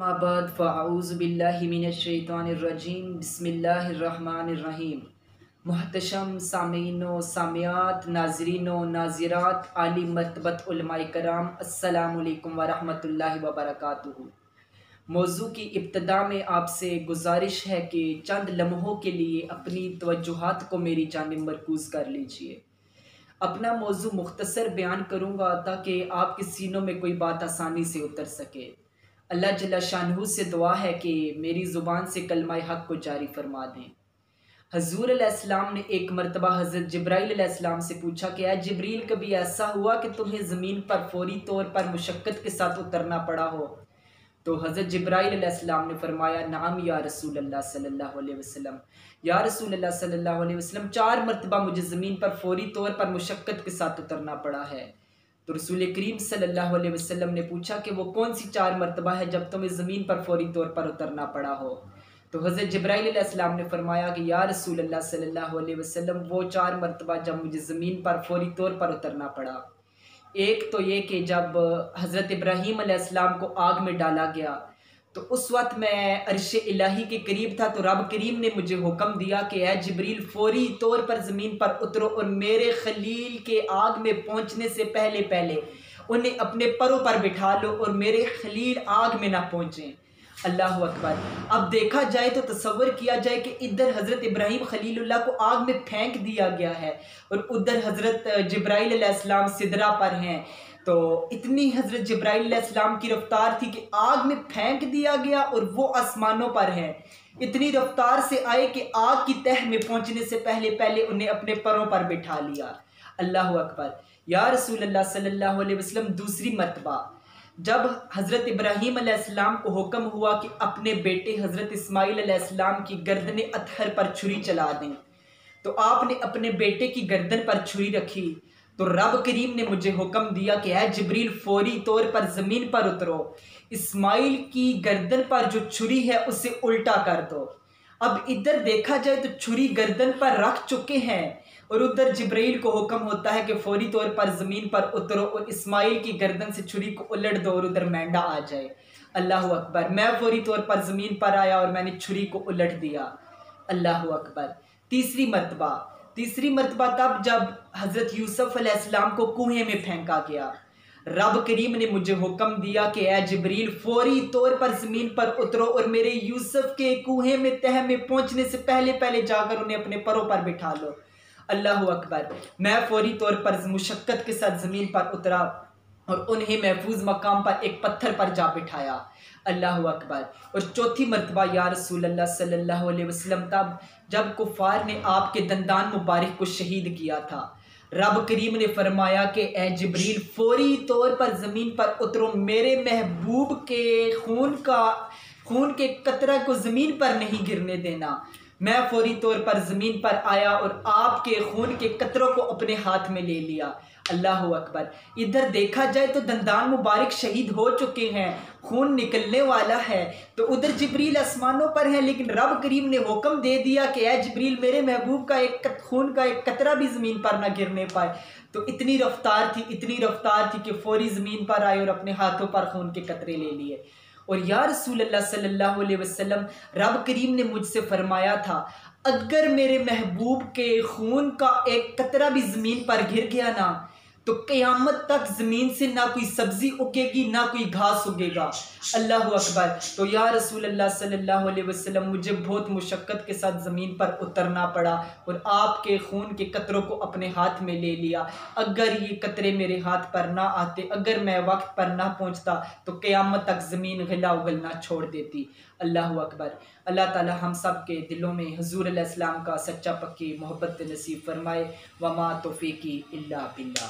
اما بعد فاعوذ باللہ من الشیطان الرجیم بسم اللہ الرحمن الرحیم محتشم سامعین و سامعات ناظرین و ناظرات، عالی مرتبت علماء کرام، السلام علیکم ورحمۃ اللہ وبرکاتہ. موضوع کی ابتدا میں آپ سے گزارش ہے کہ چند لمحوں کے لیے اپنی توجہات کو میری جانب مرکوز کر لیجیے. اپنا موضوع مختصر بیان کروں گا تاکہ آپ کے سینوں میں کوئی بات آسانی سے اتر سکے۔ اللہ جل شاہ سے دعا ہے کہ میری زبان سے کلمہ حق کو جاری فرما دیں۔ حضور علیہ السلام نے ایک مرتبہ حضرت جبرائیل علیہ السلام سے پوچھا کہ اے جبریل، کبھی ایسا ہوا کہ تمہیں زمین پر فوری طور پر مشقت کے ساتھ اترنا پڑا ہو؟ تو حضرت جبرائیل علیہ السلام نے فرمایا، نعم یا رسول اللہ صلی اللہ علیہ وسلم۔ یا رسول اللہ صلی اللہ علیہ وسلم، چار مرتبہ مجھے زمین پر فوری طور پر مشقت کے ساتھ اترنا پڑا ہے۔ تو رسول کریم صلی اللہ علیہ وسلم نے پوچھا کہ وہ کون سی چار مرتبہ ہے جب تمہیں زمین پر فوری طور پر اترنا پڑا ہو؟ تو حضرت جبرائیل علیہ السلام نے فرمایا کہ یا رسول اللہ صلی اللہ علیہ وسلم، وہ چار مرتبہ جب مجھے زمین پر فوری طور پر اترنا پڑا۔ ایک تو یہ کہ جب حضرت ابراہیم علیہ السلام کو آگ میں ڈالا گیا تو اس وقت میں عرش الہی کے قریب تھا تو رب کریم نے مجھے حکم دیا کہ اے جبریل، فوری طور پر زمین پر اترو اور میرے خلیل کے آگ میں پہنچنے سے پہلے پہلے انہیں اپنے پروں پر بٹھا لو اور میرے خلیل آگ میں نہ پہنچیں۔ اللہ اکبر۔ اب دیکھا جائے تو تصور کیا جائے کہ ادھر حضرت ابراہیم خلیل اللہ کو آگ میں پھینک دیا گیا ہے اور ادھر حضرت جبرائیل علیہ السلام صدرہ پر ہیں۔ تو اتنی حضرت جبرائیل علیہ السلام کی رفتار تھی کہ آگ میں پھینک دیا گیا اور وہ آسمانوں پر ہیں اتنی رفتار سے آئے کہ آگ کی تہ میں پہنچنے سے پہلے پہلے انہیں اپنے پروں پر بٹھا لیا۔ اللہ اکبر۔ یا رسول اللہ صلی اللہ علیہ وسلم، دوسری مرتبہ۔ جب حضرت ابراہیم علیہ السلام کو حکم ہوا کہ اپنے بیٹے حضرت اسماعیل علیہ السلام کی گردن اتھر پر چھری چلا دیں، تو آپ نے اپنے بیٹے کی گردن پر چھری رکھی۔ تو رب کریم نے مجھے حکم دیا کہ اے جبریل، فوری طور پر زمین پر اترو۔ اسماعیل کی گردن پر جو چھری ہے، اسے الٹا کر دو۔ اب ادھر دیکھا جائے تو چھری گردن پر رکھ چکے ہیں۔ اور ادھر جبریل کو حکم ہوتا ہے کہ فوری طور پر زمین پر اترو اور اسماعیل کی گردن سے چھری کو الٹ دو اور ادھر مینڈا آ جائے۔ اللہ اکبر۔ میں فوری طور پر زمین پر آیا اور میں نے چھری کو الٹ دیا۔ اللہ اکبر۔ تیسری مرتبہ۔ تیسری مرتبہ تب جب حضرت یوسف علیہ السلام کو کوہیں میں پھینکا گیا۔ رب کریم نے مجھے حکم دیا کہ اے جبریل، فوری طور پر زمین پر اترو اور میرے یوسف کے کوہیں میں تہ میں پہنچنے سے پہلے پہلے جا کر انہیں اپنے پروں پر بٹھا لو۔ اللہ اکبر، میں فوری طور پر مشقت کے ساتھ زمین پر اترا۔ اور انہیں محفوظ مقام پر ایک پتھر پر جا بٹھایا۔ اللہ اکبر۔ اور چوتھی مرتبہ یا رسول اللہ صلی اللہ علیہ وسلم تب جب کفار نے آپ کے دندان مبارک کو شہید کیا تھا۔ رب کریم نے فرمایا کہ اے جبریل، فوری طور پر زمین پر اترو، میرے محبوب کے خون کا، خون کے قطرہ کو زمین پر نہیں گرنے دینا۔ میں فوری طور پر زمین پر آیا اور آپ کے خون کے قطروں کو اپنے ہاتھ میں لے لیا۔ اللہ اکبر۔ ادھر دیکھا جائے تو دندان مبارک شہید ہو چکے ہیں، خون نکلنے والا ہے۔ تو ادھر جبریل آسمانوں پر ہیں، لیکن رب کریم نے حکم دے دیا کہ اے جبریل، میرے محبوب کا ایک خون کا ایک قطرہ بھی زمین پر نہ گرنے پائے۔ تو اتنی رفتار تھی، اتنی رفتار تھی کہ فوری زمین پر آئے اور اپنے ہاتھوں پر خون کے قطرے لے لیے۔ اور یا رسول اللہ صلی اللہ علیہ وسلم، رب کریم نے مجھ سے فرمایا تھا، اگر میرے محبوب کے خون کا ایک قطرہ بھی زمین پر گر گیا نا تو قیامت تک زمین سے نہ کوئی سبزی اگے گی، نہ کوئی گھاس اگے گا۔ اللہ اکبر۔ تو یا رسول اللہ صلی اللہ علیہ وسلم، مجھے بہت مشقت کے ساتھ زمین پر اترنا پڑا اور آپ کے خون کے قطروں کو اپنے ہاتھ میں لے لیا۔ اگر یہ قطرے میرے ہاتھ پر نہ آتے، اگر میں وقت پر نہ پہنچتا، تو قیامت تک زمین غلا اگلنا چھوڑ دیتی۔ اللہ اکبر۔ اللہ تعالی ہم سب کے دلوں میں حضور علیہ السلام کا سچا پکی محبت نصیب فرمائے۔ وما توفیقی اللہ باللہ۔